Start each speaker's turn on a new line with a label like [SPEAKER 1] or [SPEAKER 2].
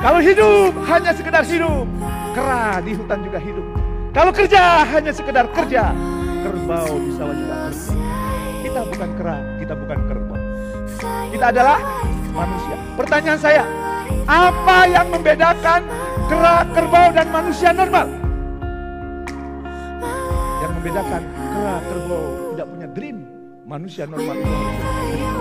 [SPEAKER 1] Kalau hidup hanya sekedar hidup, kera di hutan juga hidup. Kalau kerja hanya sekedar kerja, kerbau di sawah juga kerja. Kita bukan kera, kita bukan kerbau. Kita adalah manusia. Pertanyaan saya, apa yang membedakan kera, kerbau, dan manusia normal? Yang membedakan kera, kerbau tidak punya dream. Manusia normal itu harus.